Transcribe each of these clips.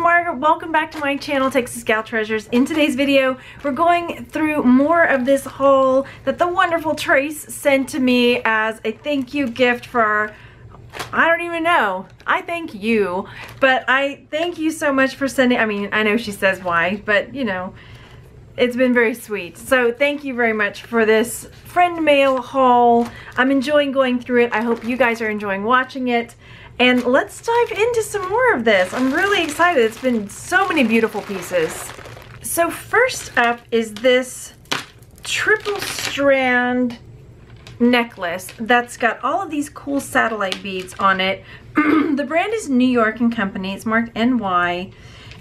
Margaret. Welcome back to my channel, Texas Gal Treasures. In today's video, we're going through more of this haul that the wonderful Trace sent to me as a thank you gift for I don't even know. I thank you. But I thank you so much for sending, I mean, I know she says why, but you know, it's been very sweet. So thank you very much for this friend mail haul. I'm enjoying going through it. I hope you guys are enjoying watching it. And let's dive into some more of this. I'm really excited. It's been so many beautiful pieces. So first up is this triple strand necklace that's got all of these cool satellite beads on it. the brand is New York and Company. It's marked NY.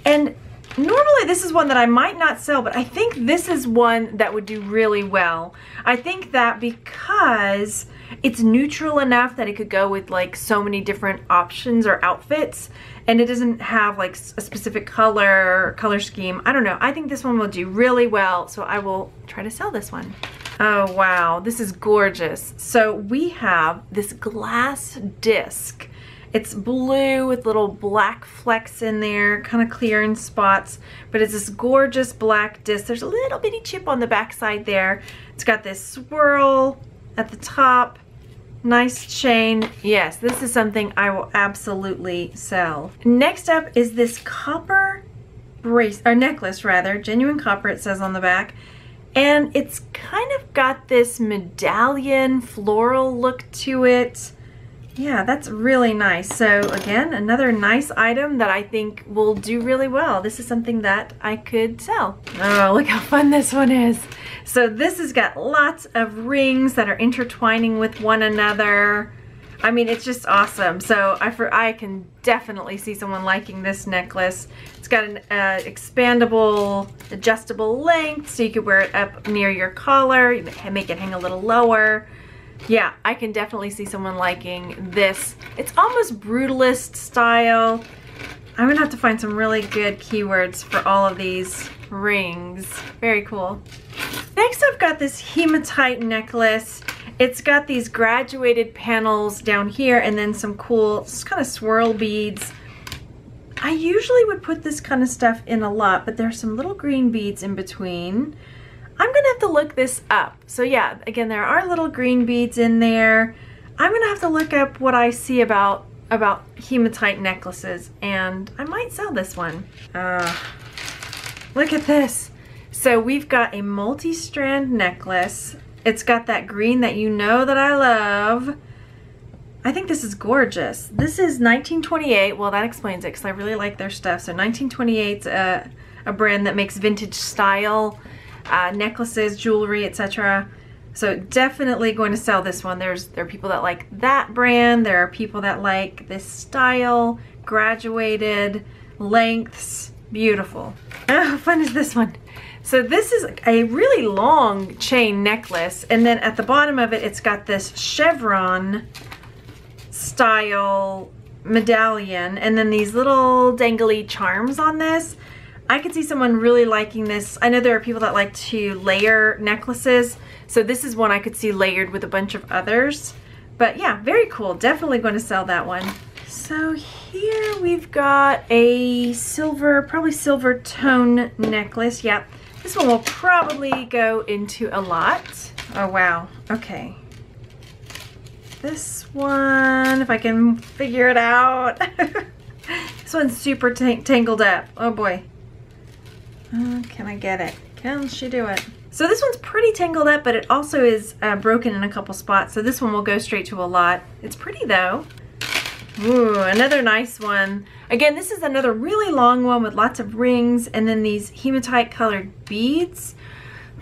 And Normally this is one that I might not sell, but I think this is one that would do really well. I think that because it's neutral enough that it could go with like so many different options or outfits and it doesn't have like a specific color color scheme. I don't know. I think this one will do really well, so I will try to sell this one. Oh wow, this is gorgeous. So we have this glass disc it's blue with little black flecks in there, kind of clear in spots, but it's this gorgeous black disc. There's a little bitty chip on the back side there. It's got this swirl at the top, nice chain. Yes, this is something I will absolutely sell. Next up is this copper brace, or necklace rather, genuine copper it says on the back. And it's kind of got this medallion floral look to it. Yeah, that's really nice. So again, another nice item that I think will do really well. This is something that I could sell. Oh, look how fun this one is. So this has got lots of rings that are intertwining with one another. I mean, it's just awesome. So I, for, I can definitely see someone liking this necklace. It's got an uh, expandable, adjustable length, so you could wear it up near your collar, make it hang a little lower yeah, I can definitely see someone liking this. It's almost brutalist style. I'm gonna have to find some really good keywords for all of these rings. Very cool. Next I've got this hematite necklace. It's got these graduated panels down here and then some cool just kind of swirl beads. I usually would put this kind of stuff in a lot, but there's some little green beads in between. I'm gonna have to look this up. So yeah, again, there are little green beads in there. I'm gonna have to look up what I see about about hematite necklaces and I might sell this one. Uh, look at this. So we've got a multi-strand necklace. It's got that green that you know that I love. I think this is gorgeous. This is 1928. Well, that explains it because I really like their stuff. So 1928 a, a brand that makes vintage style uh, necklaces, jewelry, etc. So definitely going to sell this one. There's There are people that like that brand. There are people that like this style, graduated, lengths, beautiful. Oh, how fun is this one? So this is a really long chain necklace and then at the bottom of it, it's got this chevron style medallion and then these little dangly charms on this. I could see someone really liking this. I know there are people that like to layer necklaces. So this is one I could see layered with a bunch of others. But yeah, very cool. Definitely going to sell that one. So here we've got a silver, probably silver tone necklace. Yep. This one will probably go into a lot. Oh, wow. Okay. This one, if I can figure it out. this one's super tangled up. Oh boy. Uh, can I get it? Can she do it? So this one's pretty tangled up, but it also is uh, broken in a couple spots. So this one will go straight to a lot. It's pretty though. Ooh, another nice one. Again, this is another really long one with lots of rings and then these hematite colored beads.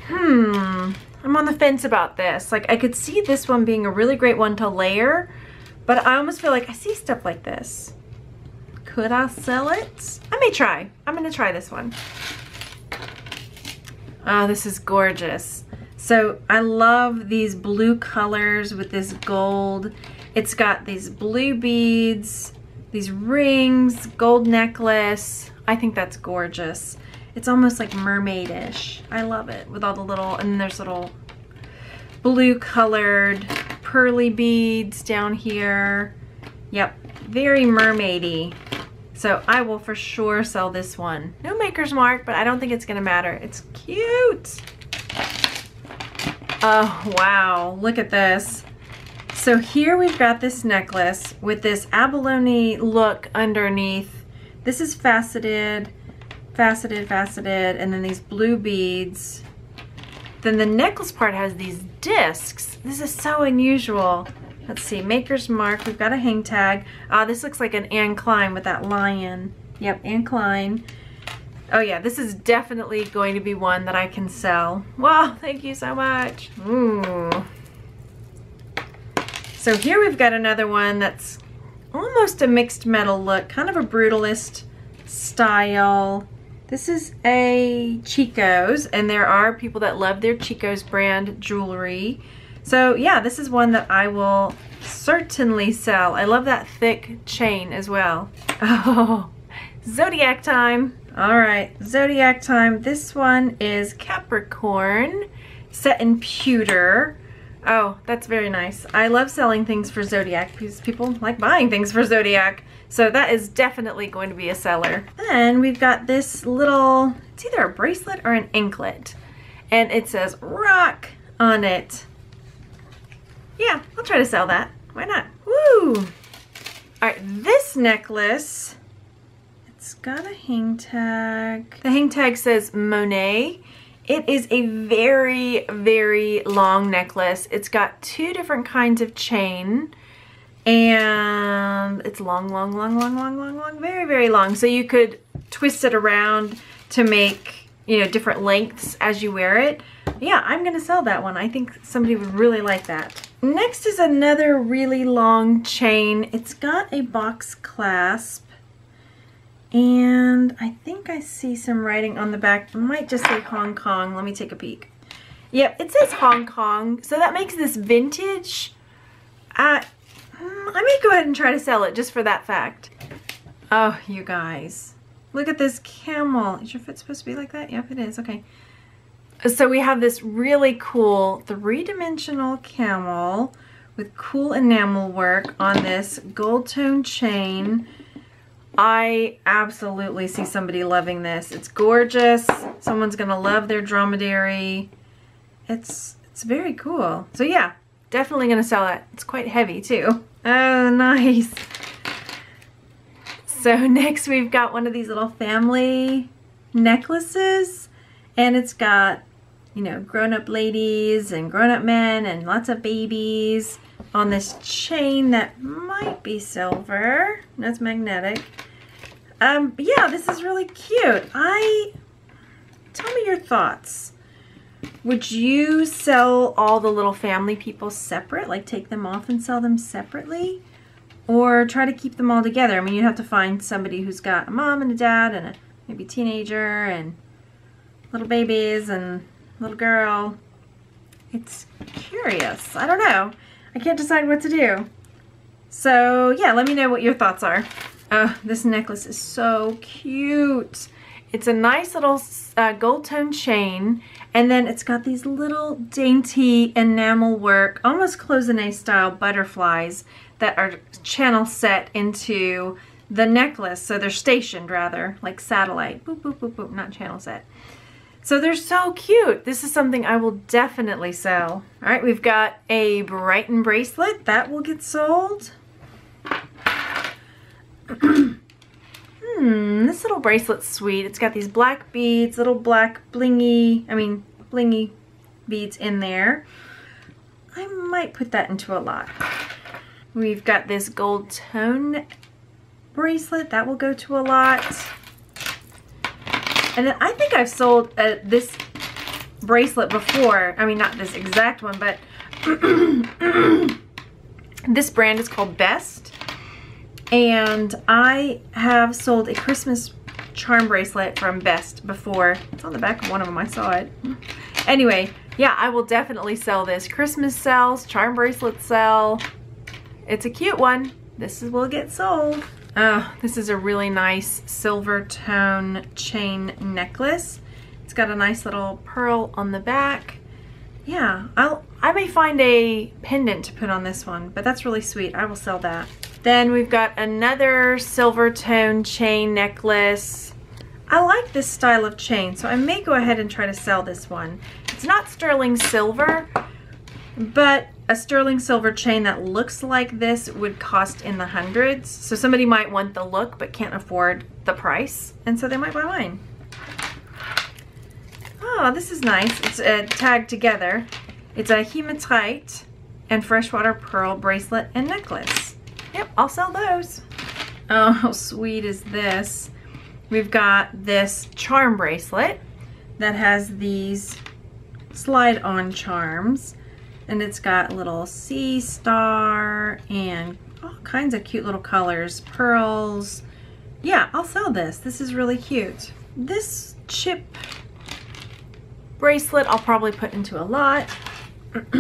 Hmm, I'm on the fence about this. Like I could see this one being a really great one to layer, but I almost feel like I see stuff like this. Could I sell it? I may try. I'm gonna try this one. Oh, this is gorgeous. So I love these blue colors with this gold. It's got these blue beads, these rings, gold necklace. I think that's gorgeous. It's almost like mermaidish. I love it with all the little, and there's little blue colored pearly beads down here. Yep, very mermaidy. So I will for sure sell this one. No maker's mark, but I don't think it's gonna matter. It's cute. Oh, wow, look at this. So here we've got this necklace with this abalone look underneath. This is faceted, faceted, faceted, and then these blue beads. Then the necklace part has these discs. This is so unusual. Let's see, Maker's Mark. We've got a hang tag. Uh, this looks like an Anne Klein with that lion. Yep, Anne Klein. Oh yeah, this is definitely going to be one that I can sell. Wow, thank you so much. Ooh. So here we've got another one that's almost a mixed metal look, kind of a brutalist style. This is a Chico's, and there are people that love their Chico's brand jewelry. So yeah, this is one that I will certainly sell. I love that thick chain as well. Oh, Zodiac time. All right, Zodiac time. This one is Capricorn, set in pewter. Oh, that's very nice. I love selling things for Zodiac because people like buying things for Zodiac. So that is definitely going to be a seller. Then we've got this little, it's either a bracelet or an anklet. And it says rock on it. Yeah, I'll try to sell that. Why not? Woo! All right, this necklace, it's got a hang tag. The hang tag says Monet. It is a very, very long necklace. It's got two different kinds of chain and it's long, long, long, long, long, long, long, very, very long. So you could twist it around to make, you know, different lengths as you wear it. Yeah, I'm gonna sell that one. I think somebody would really like that. Next is another really long chain. It's got a box clasp and I think I see some writing on the back. It might just say Hong Kong. Let me take a peek. Yep, it says Hong Kong. So that makes this vintage. Uh, I may go ahead and try to sell it just for that fact. Oh, you guys. Look at this camel. Is your foot supposed to be like that? Yep, it is. Okay. So we have this really cool three-dimensional camel with cool enamel work on this gold tone chain. I absolutely see somebody loving this. It's gorgeous. Someone's going to love their dromedary. It's it's very cool. So yeah, definitely going to sell it. It's quite heavy too. Oh, nice. So next we've got one of these little family necklaces and it's got you know, grown-up ladies and grown-up men and lots of babies on this chain that might be silver. That's magnetic. Um, yeah, this is really cute. I, tell me your thoughts. Would you sell all the little family people separate? Like take them off and sell them separately? Or try to keep them all together? I mean, you'd have to find somebody who's got a mom and a dad and a maybe teenager and little babies and little girl. It's curious. I don't know. I can't decide what to do. So yeah, let me know what your thoughts are. Oh, this necklace is so cute. It's a nice little uh, gold tone chain and then it's got these little dainty enamel work, almost cloisonne style butterflies that are channel set into the necklace. So they're stationed rather, like satellite. Boop, boop, boop, boop, not channel set. So they're so cute. This is something I will definitely sell. All right, we've got a Brighton bracelet. That will get sold. hmm, this little bracelet's sweet. It's got these black beads, little black blingy, I mean, blingy beads in there. I might put that into a lot. We've got this gold tone bracelet. That will go to a lot. And then I think I've sold uh, this bracelet before. I mean, not this exact one, but this brand is called Best. And I have sold a Christmas charm bracelet from Best before. It's on the back of one of them. I saw it. Anyway, yeah, I will definitely sell this. Christmas sells, charm bracelet sell. It's a cute one. This will get sold. Oh, this is a really nice silver tone chain necklace. It's got a nice little pearl on the back. Yeah, I'll, I may find a pendant to put on this one, but that's really sweet. I will sell that. Then we've got another silver tone chain necklace. I like this style of chain, so I may go ahead and try to sell this one. It's not sterling silver, but a sterling silver chain that looks like this would cost in the hundreds. So somebody might want the look but can't afford the price, and so they might buy mine. Oh, this is nice. It's uh, tagged together. It's a hematite and freshwater pearl bracelet and necklace. Yep, I'll sell those. Oh, how sweet is this? We've got this charm bracelet that has these slide on charms and it's got little sea star and all kinds of cute little colors, pearls. Yeah, I'll sell this. This is really cute. This chip bracelet I'll probably put into a lot.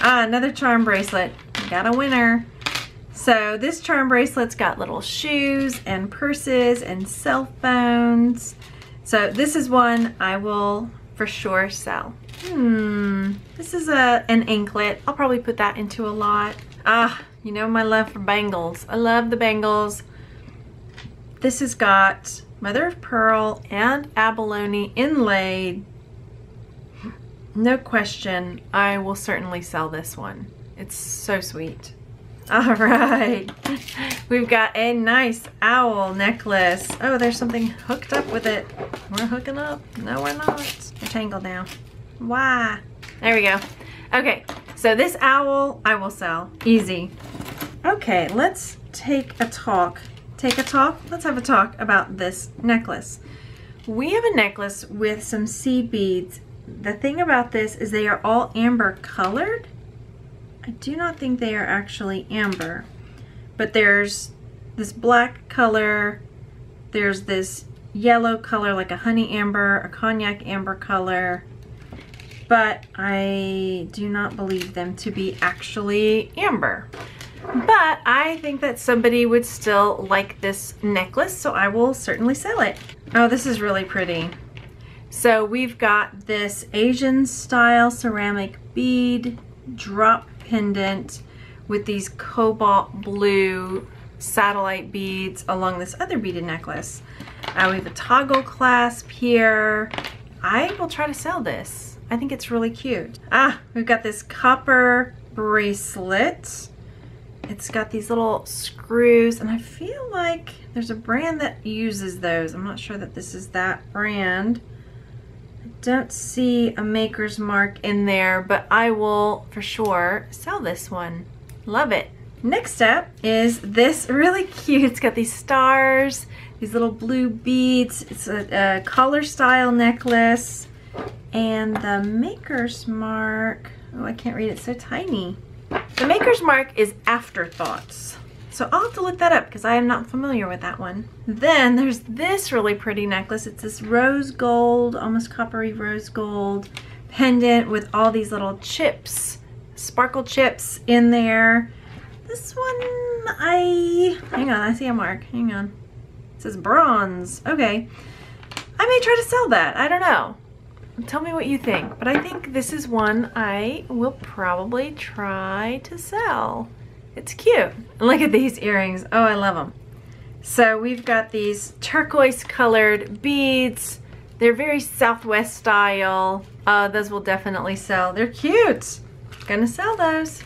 ah, another charm bracelet. Got a winner. So this charm bracelet's got little shoes and purses and cell phones. So this is one I will for sure sell. Hmm, this is a an anklet. I'll probably put that into a lot. Ah, you know my love for bangles. I love the bangles. This has got mother of pearl and abalone inlaid. No question, I will certainly sell this one. It's so sweet. All right, we've got a nice owl necklace. Oh, there's something hooked up with it. We're hooking up. No, we're not. We're tangled now. Why? There we go. Okay, so this owl I will sell. Easy. Okay, let's take a talk. Take a talk? Let's have a talk about this necklace. We have a necklace with some seed beads. The thing about this is they are all amber colored I do not think they are actually amber, but there's this black color, there's this yellow color like a honey amber, a cognac amber color, but I do not believe them to be actually amber. But I think that somebody would still like this necklace, so I will certainly sell it. Oh, this is really pretty. So we've got this Asian style ceramic bead drop pendant with these cobalt blue satellite beads along this other beaded necklace. Uh, we have a toggle clasp here. I will try to sell this. I think it's really cute. Ah, we've got this copper bracelet. It's got these little screws and I feel like there's a brand that uses those. I'm not sure that this is that brand I don't see a maker's mark in there, but I will for sure sell this one. Love it. Next up is this really cute, it's got these stars, these little blue beads. It's a, a collar style necklace. And the maker's mark, oh, I can't read it, so tiny. The maker's mark is afterthoughts. So I'll have to look that up because I am not familiar with that one. Then there's this really pretty necklace. It's this rose gold, almost coppery rose gold pendant with all these little chips, sparkle chips in there. This one, I, hang on, I see a mark, hang on. It says bronze, okay. I may try to sell that, I don't know. Tell me what you think, but I think this is one I will probably try to sell. It's cute. Look at these earrings. Oh, I love them. So we've got these turquoise colored beads. They're very Southwest style. Uh, those will definitely sell. They're cute. Gonna sell those.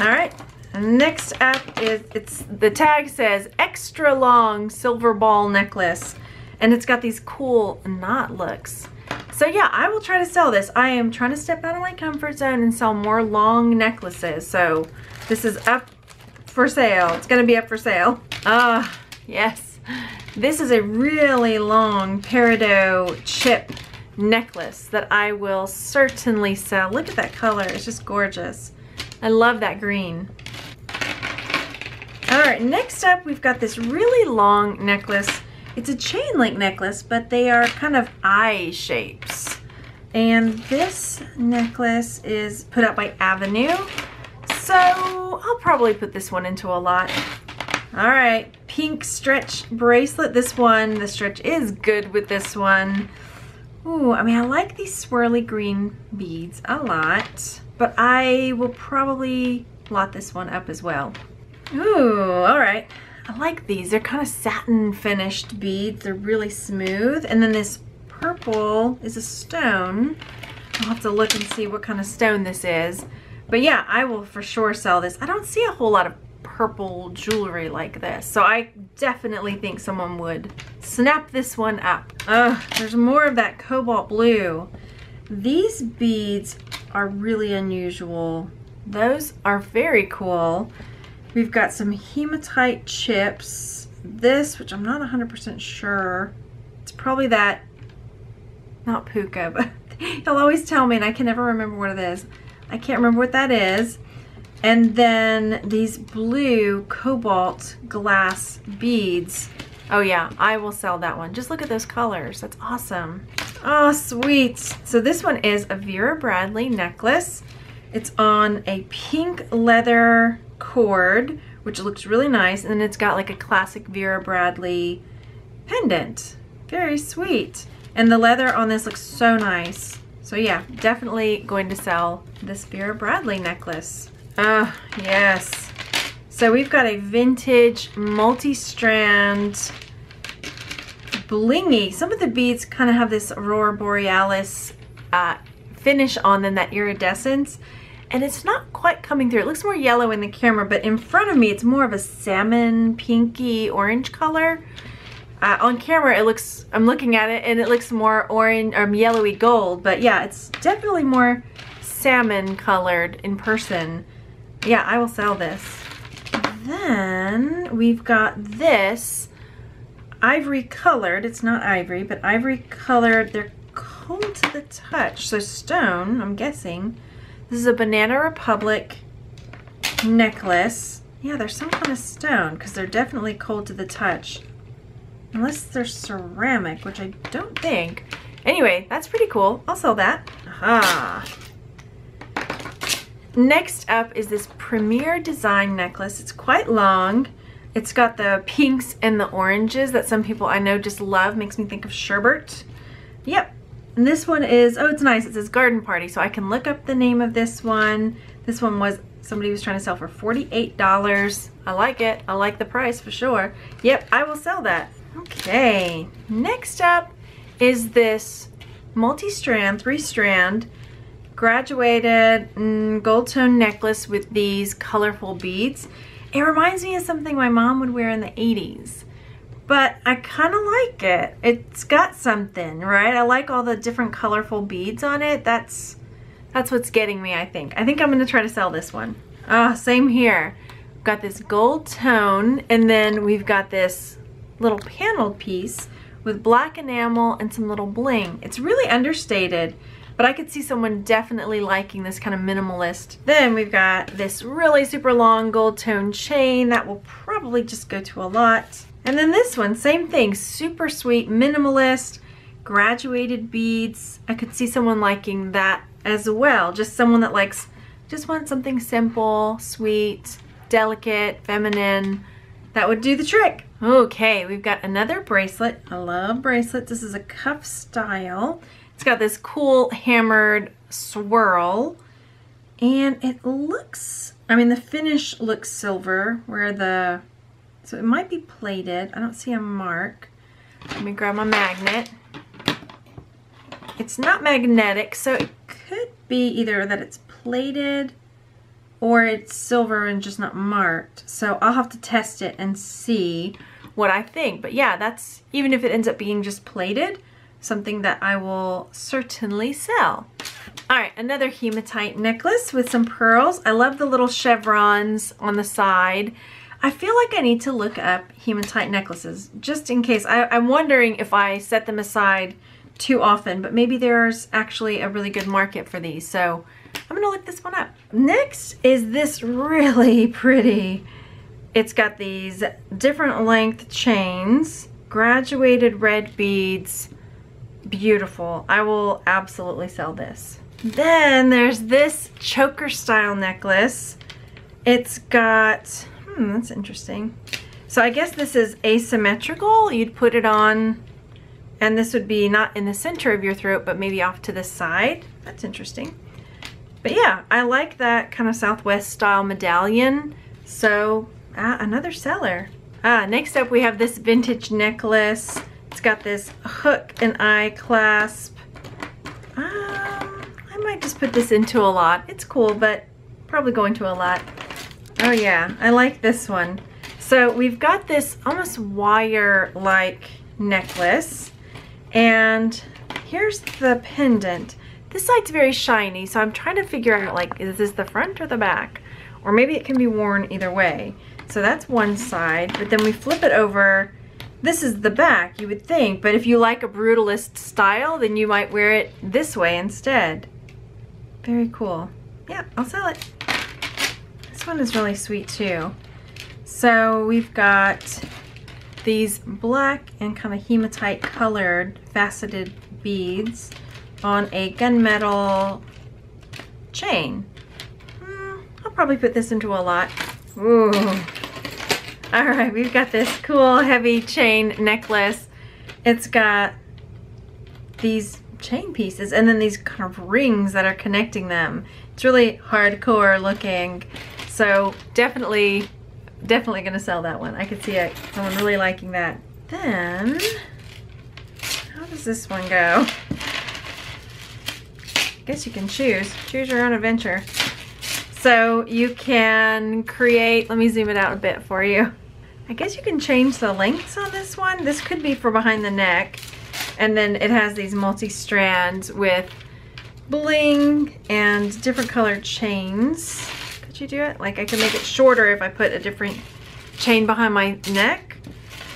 All right. Next up is, it's the tag says extra long silver ball necklace. And it's got these cool knot looks. So yeah, I will try to sell this. I am trying to step out of my comfort zone and sell more long necklaces. So this is up for sale. It's gonna be up for sale. Ah, yes. This is a really long peridot chip necklace that I will certainly sell. Look at that color, it's just gorgeous. I love that green. All right, next up we've got this really long necklace. It's a chain link necklace, but they are kind of eye shapes. And this necklace is put out by Avenue. So I'll probably put this one into a lot. All right, pink stretch bracelet. This one, the stretch is good with this one. Ooh, I mean, I like these swirly green beads a lot, but I will probably lot this one up as well. Ooh, all right. I like these. They're kind of satin finished beads. They're really smooth. And then this purple is a stone. I'll have to look and see what kind of stone this is. But yeah, I will for sure sell this. I don't see a whole lot of purple jewelry like this. So I definitely think someone would snap this one up. Ugh, there's more of that cobalt blue. These beads are really unusual. Those are very cool. We've got some hematite chips. This, which I'm not 100% sure, it's probably that, not puka, but you'll always tell me and I can never remember what it is. I can't remember what that is. And then these blue cobalt glass beads. Oh yeah, I will sell that one. Just look at those colors. That's awesome. Oh, sweet. So this one is a Vera Bradley necklace. It's on a pink leather cord, which looks really nice. And then it's got like a classic Vera Bradley pendant. Very sweet. And the leather on this looks so nice. So yeah, definitely going to sell this Vera Bradley necklace. Ah, yes. So we've got a vintage multi-strand blingy. Some of the beads kind of have this Aurora Borealis uh, finish on them, that iridescence and it's not quite coming through. It looks more yellow in the camera, but in front of me, it's more of a salmon, pinky, orange color. Uh, on camera, it looks, I'm looking at it, and it looks more orange, or um, yellowy gold, but yeah, it's definitely more salmon colored in person. Yeah, I will sell this. Then we've got this ivory colored, it's not ivory, but ivory colored, they're cold to the touch, so stone, I'm guessing. This is a Banana Republic necklace. Yeah, there's some kind of stone because they're definitely cold to the touch. Unless they're ceramic, which I don't think. Anyway, that's pretty cool. I'll sell that. Aha. Next up is this Premier Design necklace. It's quite long. It's got the pinks and the oranges that some people I know just love. Makes me think of sherbet. Yep, and this one is, oh, it's nice. It says Garden Party, so I can look up the name of this one. This one was, somebody was trying to sell for $48. I like it. I like the price for sure. Yep, I will sell that. Okay, next up is this multi-strand, three-strand, graduated mm, gold tone necklace with these colorful beads. It reminds me of something my mom would wear in the 80s but I kind of like it. It's got something, right? I like all the different colorful beads on it. That's that's what's getting me, I think. I think I'm gonna try to sell this one. Ah, oh, same here. We've got this gold tone, and then we've got this little paneled piece with black enamel and some little bling. It's really understated, but I could see someone definitely liking this kind of minimalist. Then we've got this really super long gold tone chain that will probably just go to a lot. And then this one, same thing, super sweet, minimalist, graduated beads. I could see someone liking that as well. Just someone that likes, just wants something simple, sweet, delicate, feminine. That would do the trick. Okay, we've got another bracelet. I love bracelets. This is a cuff style. It's got this cool hammered swirl. And it looks, I mean, the finish looks silver where the so it might be plated. I don't see a mark. Let me grab my magnet. It's not magnetic, so it could be either that it's plated or it's silver and just not marked. So I'll have to test it and see what I think. But yeah, that's, even if it ends up being just plated, something that I will certainly sell. All right, another hematite necklace with some pearls. I love the little chevrons on the side. I feel like I need to look up hematite necklaces just in case. I, I'm wondering if I set them aside too often, but maybe there's actually a really good market for these. So I'm gonna look this one up. Next is this really pretty. It's got these different length chains, graduated red beads, beautiful. I will absolutely sell this. Then there's this choker style necklace. It's got Hmm, that's interesting. So I guess this is asymmetrical. You'd put it on and this would be not in the center of your throat, but maybe off to the side. That's interesting. But yeah, I like that kind of Southwest style medallion. So ah, another seller. Ah, next up we have this vintage necklace. It's got this hook and eye clasp. Um, I might just put this into a lot. It's cool, but probably going to a lot. Oh yeah, I like this one. So we've got this almost wire-like necklace. And here's the pendant. This side's very shiny, so I'm trying to figure out like, is this the front or the back? Or maybe it can be worn either way. So that's one side, but then we flip it over. This is the back, you would think, but if you like a brutalist style, then you might wear it this way instead. Very cool. Yeah, I'll sell it. This one is really sweet too. So we've got these black and kind of hematite colored faceted beads on a gunmetal chain. Mm, I'll probably put this into a lot. Ooh. All right, we've got this cool heavy chain necklace. It's got these chain pieces and then these kind of rings that are connecting them. It's really hardcore looking. So definitely, definitely gonna sell that one. I could see it, someone really liking that. Then, how does this one go? I guess you can choose. Choose your own adventure. So you can create, let me zoom it out a bit for you. I guess you can change the lengths on this one. This could be for behind the neck. And then it has these multi-strands with bling and different colored chains. Do it? Like I can make it shorter if I put a different chain behind my neck.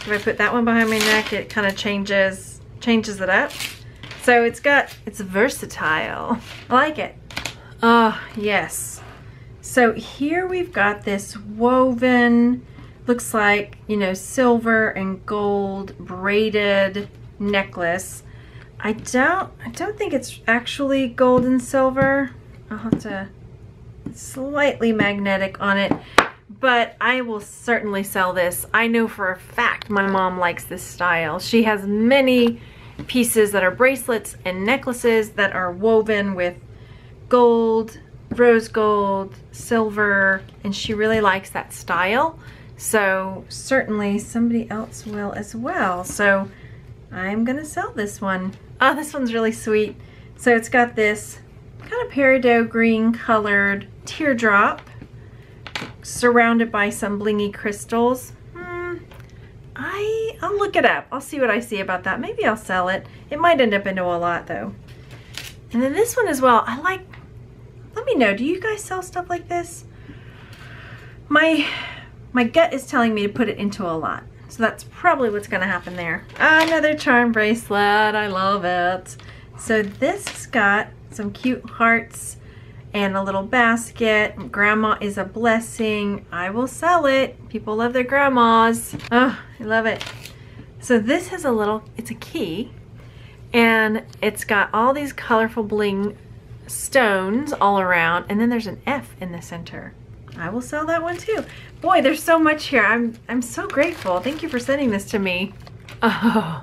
If I put that one behind my neck, it kind of changes, changes it up. So it's got, it's versatile. I like it. Oh, yes. So here we've got this woven looks like, you know, silver and gold braided necklace. I don't, I don't think it's actually gold and silver. I'll have to slightly magnetic on it, but I will certainly sell this. I know for a fact my mom likes this style. She has many pieces that are bracelets and necklaces that are woven with gold, rose gold, silver, and she really likes that style. So certainly somebody else will as well. So I'm gonna sell this one. Oh, this one's really sweet. So it's got this kind of peridot green colored teardrop surrounded by some blingy crystals. Hmm, I, I'll look it up. I'll see what I see about that. Maybe I'll sell it. It might end up into a lot though. And then this one as well. I like, let me know, do you guys sell stuff like this? My my gut is telling me to put it into a lot. So that's probably what's gonna happen there. Another charm bracelet, I love it. So this has got some cute hearts and a little basket. Grandma is a blessing. I will sell it. People love their grandmas. Oh, I love it. So this has a little, it's a key and it's got all these colorful bling stones all around and then there's an F in the center. I will sell that one too. Boy, there's so much here. I'm, I'm so grateful. Thank you for sending this to me. Oh,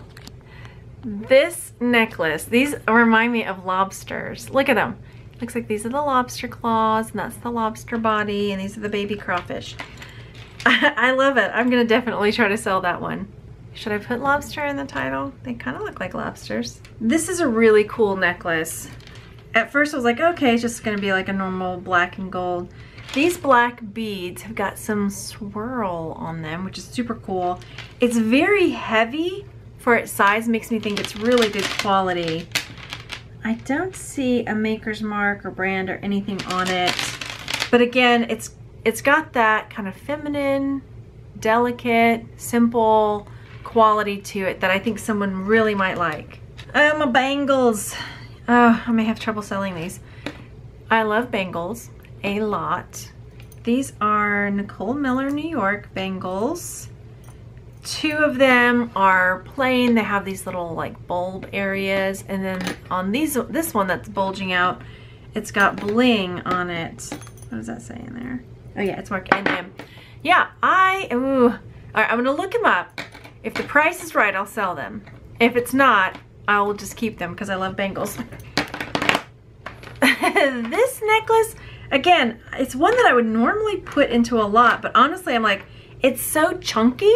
this necklace, these remind me of lobsters. Look at them. Looks like these are the lobster claws and that's the lobster body and these are the baby crawfish. I, love it. I'm gonna definitely try to sell that one. Should I put lobster in the title? They kind of look like lobsters. This is a really cool necklace. At first I was like, okay, it's just gonna be like a normal black and gold. These black beads have got some swirl on them, which is super cool. It's very heavy for its size, makes me think it's really good quality. I don't see a maker's mark or brand or anything on it. But again, it's it's got that kind of feminine, delicate, simple quality to it that I think someone really might like. Oh, my bangles. Oh, I may have trouble selling these. I love bangles a lot. These are Nicole Miller New York bangles. Two of them are plain. They have these little like bulb areas. And then on these, this one that's bulging out, it's got bling on it. What does that say in there? Oh yeah, it's marked NM. Yeah, I, ooh. All right, I'm gonna look them up. If the price is right, I'll sell them. If it's not, I will just keep them because I love bangles. this necklace Again, it's one that I would normally put into a lot, but honestly, I'm like, it's so chunky,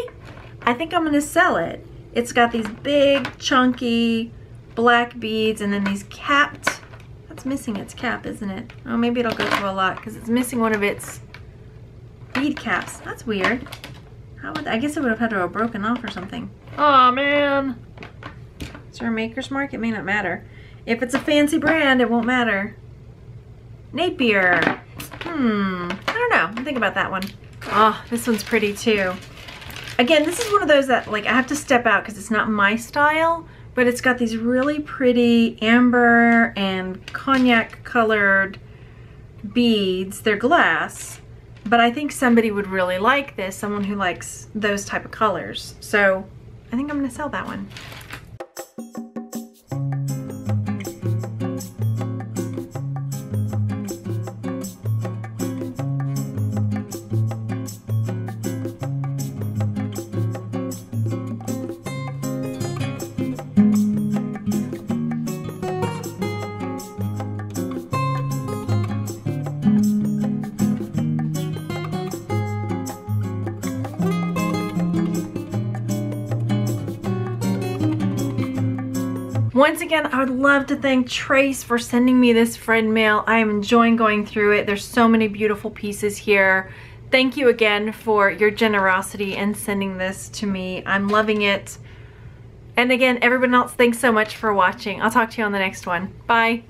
I think I'm gonna sell it. It's got these big, chunky black beads and then these capped, that's missing its cap, isn't it? Oh, maybe it'll go through a lot because it's missing one of its bead caps. That's weird. How would, I guess it would have had to have broken off or something. Oh man. Is there a maker's mark? It may not matter. If it's a fancy brand, it won't matter. Napier. Hmm, I don't know. Think about that one. Oh, this one's pretty too. Again, this is one of those that like I have to step out because it's not my style, but it's got these really pretty amber and cognac colored beads. They're glass, but I think somebody would really like this, someone who likes those type of colors. So I think I'm gonna sell that one. Once again, I would love to thank Trace for sending me this friend mail. I am enjoying going through it. There's so many beautiful pieces here. Thank you again for your generosity in sending this to me. I'm loving it. And again, everyone else, thanks so much for watching. I'll talk to you on the next one. Bye.